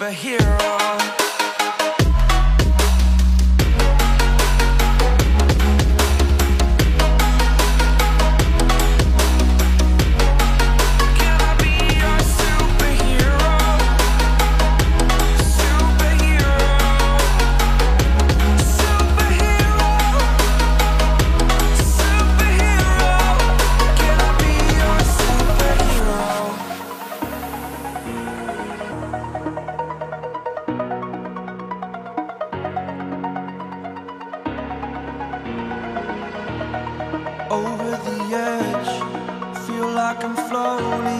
superhero. lonely